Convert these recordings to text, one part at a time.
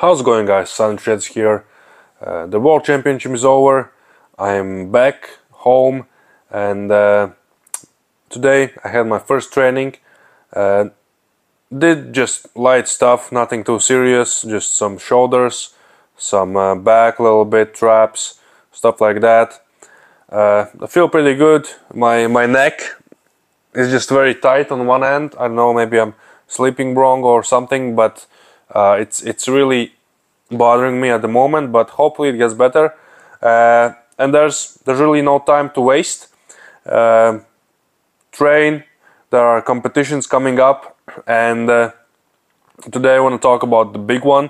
How's it going guys, Sandris here. Uh, the World Championship is over. I'm back home and uh, today I had my first training. Uh, did just light stuff, nothing too serious, just some shoulders, some uh, back a little bit, traps, stuff like that. Uh, I feel pretty good. My, my neck is just very tight on one end. I don't know, maybe I'm sleeping wrong or something, but uh, it's it's really bothering me at the moment. But hopefully it gets better. Uh, and there's there's really no time to waste. Uh, train. There are competitions coming up, and uh, today I want to talk about the big one,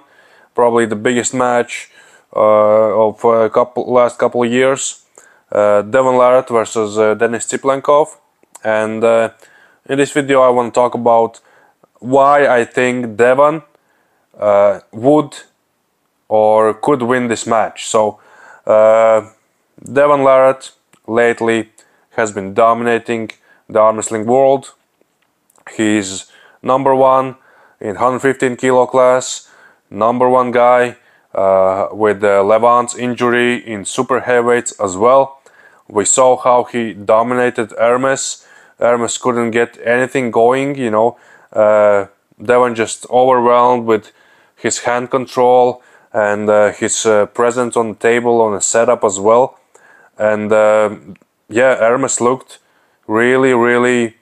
probably the biggest match uh, of a couple last couple of years. Uh, Devon Larratt versus Denis Cyplenkov, and in this video I want to talk about why I think Devon uh, would or could win this match. So, uh, Devon Larratt lately has been dominating the arm wrestling world. He's number one in 115 kilo class, number one guy uh, with the Levan's injury in super heavyweights as well. We saw how he dominated Ermes. Ermes couldn't get anything going, you know. Uh, Devon just overwhelmed with his hand control and uh, his uh, presence on the table on the setup as well. And uh, yeah, Ermes looked really, really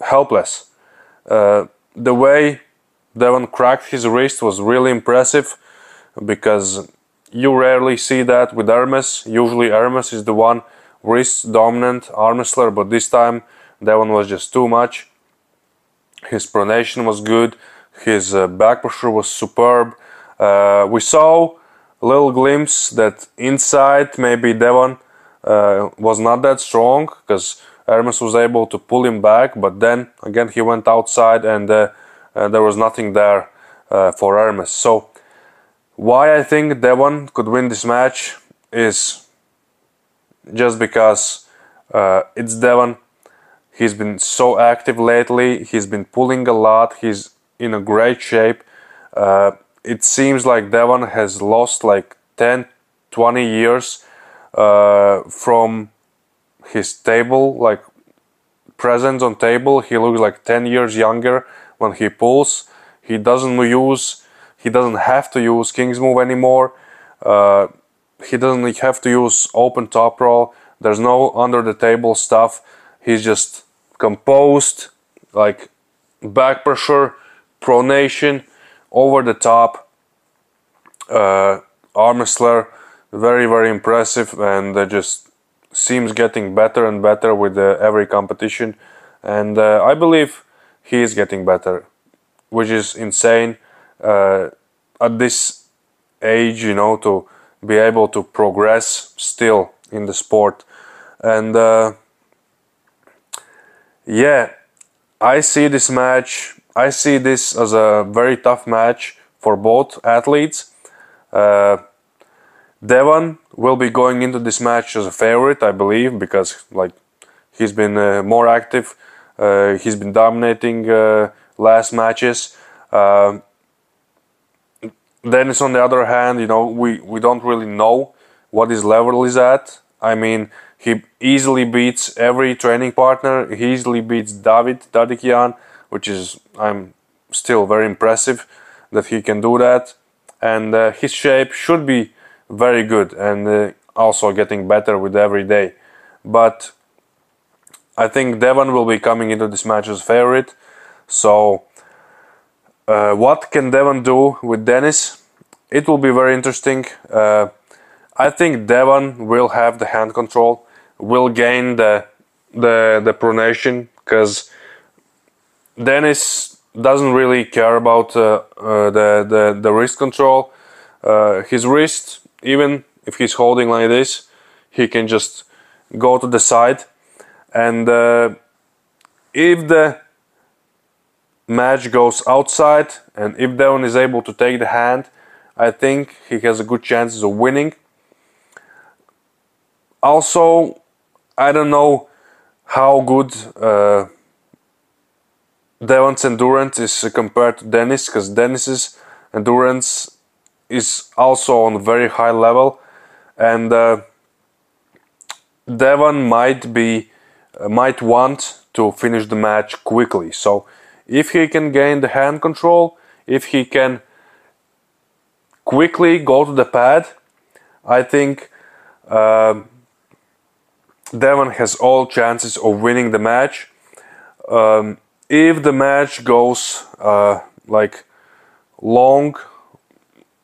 helpless. Uh, the way Devon cracked his wrist was really impressive because you rarely see that with Ermes. Usually, Ermes is the one wrist dominant arm wrestler, but this time Devon was just too much. His pronation was good. His uh, back pressure was superb. Uh, we saw a little glimpse that inside maybe Devon uh, was not that strong because Ermes was able to pull him back, but then again he went outside and uh, uh, there was nothing there uh, for Ermes. So why I think Devon could win this match is just because it's Devon He's been so active lately. He's been pulling a lot. He's in a great shape. Uh, it seems like Devon has lost like 10, 20 years uh, from his table, like presence on table. He looks like 10 years younger when he pulls. He doesn't use, he doesn't have to use King's Move anymore. Uh, he doesn't have to use open top roll. There's no under the table stuff. He's just composed, like back pressure, pronation, over the top, uh, arm wrestler, very very impressive, and uh, just seems getting better and better with uh, every competition, and uh, I believe he is getting better, which is insane uh, at this age, you know, to be able to progress still in the sport, and uh, yeah, I see this match. I see this as a very tough match for both athletes. Uh, Devon will be going into this match as a favorite, I believe, because like he's been uh, more active. Uh, he's been dominating uh, last matches. Uh, Denis, on the other hand, you know, we, we don't really know what his level is at. I mean, he easily beats every training partner. He easily beats David Dadikian, which is I'm still very impressive that he can do that. And uh, his shape should be very good and uh, also getting better with every day. But I think Devon will be coming into this match as favorite. So, uh, what can Devon do with Denis It will be very interesting. Uh, I think Devon will have the hand control will gain the the the pronation because Denis doesn't really care about uh, uh, the, the the wrist control. Uh, his wrist, even if he's holding like this, he can just go to the side, and uh, if the match goes outside, and if Devon is able to take the hand, I think he has a good chances of winning. Also, I don't know how good uh, Devon's endurance is compared to Denis because Denis's endurance is also on very high level, and uh, Devon might be uh, might want to finish the match quickly. So if he can gain the hand control, if he can quickly go to the pad, I think uh, Devon has all chances of winning the match. Um, if the match goes uh, like long,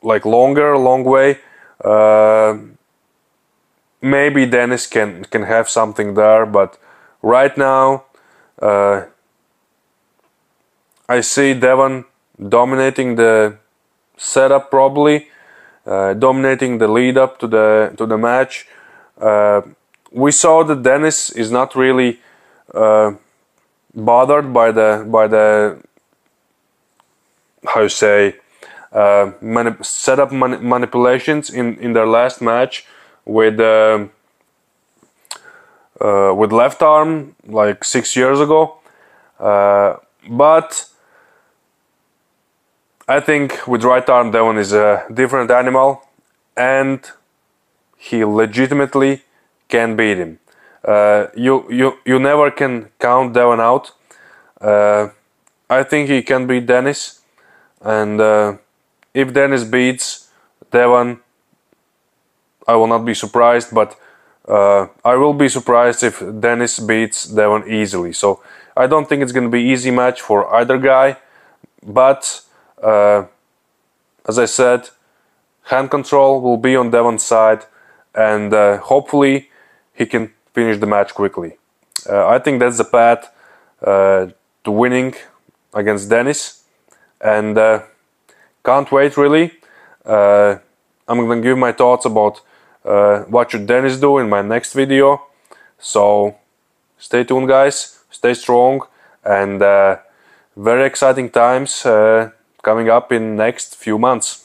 like longer, long way, uh, maybe Denis can can have something there. But right now, uh, I see Devon dominating the setup probably, uh, dominating the lead up to the to the match. Uh, we saw that Denis is not really uh, bothered by the by the how you say uh, mani- setup mani- manipulations in in their last match with uh, uh, with left arm like six years ago, uh, but I think with right arm Devon is a different animal, and he legitimately can beat him. Uh, you you you never can count Devon out. Uh, I think he can beat Denis, and uh, if Denis beats Devon, I will not be surprised. But uh, I will be surprised if Denis beats Devon easily. So I don't think it's going to be easy match for either guy. But uh, as I said, hand control will be on Devon's side, and uh, hopefully he can finish the match quickly. Uh, I think that's the path uh, to winning against Denis, and uh, can't wait really. Uh, I'm gonna give my thoughts about uh, what should Denis do in my next video. So stay tuned, guys. Stay strong, and uh, very exciting times coming up in next few months.